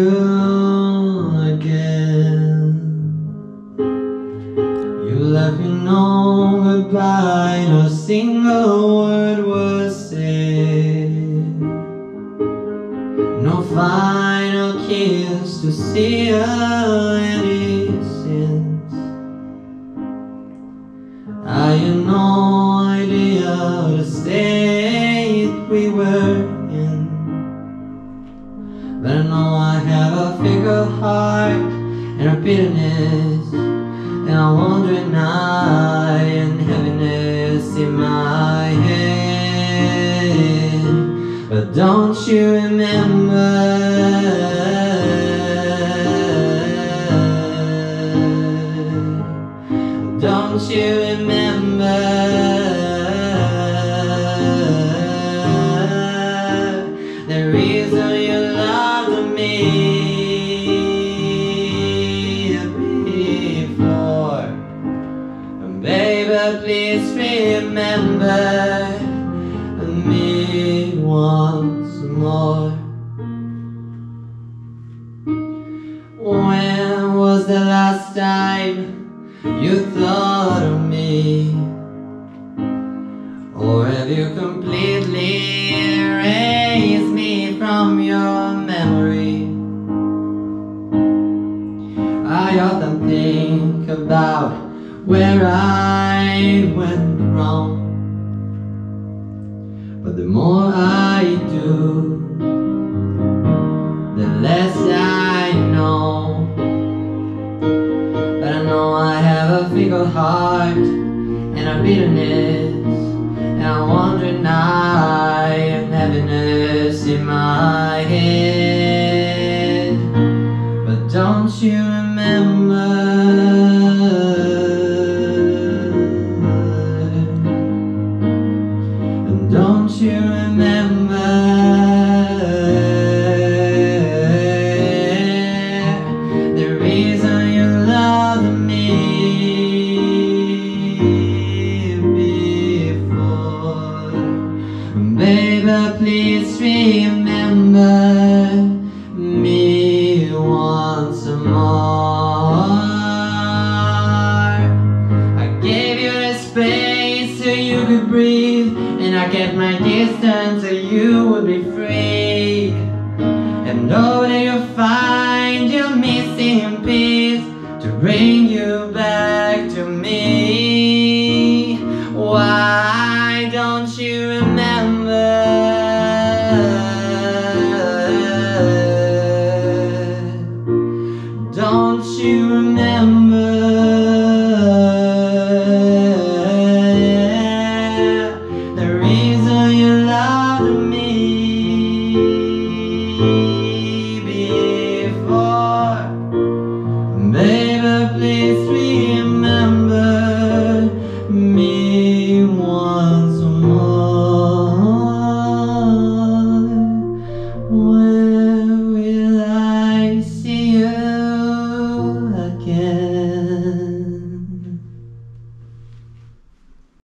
you again. You left me no goodbye, no single word was said. No final kiss to see any sins I had no idea to stay we were a heart and a bitterness And a wandering eye and heaviness in my head. But don't you remember? Don't you remember remember me once more When was the last time you thought of me? Or have you completely erased me from your memory? I often think about where I went wrong. But the more I do, the less I know. But I know I have a fickle heart and a bitterness you remember the reason you loved me before? Baby, please remember me once more. I gave you the space so you could breathe, when I kept my distance, you would be free And know that you'll find your missing piece To bring you back to me Why don't you remember? Don't you remember?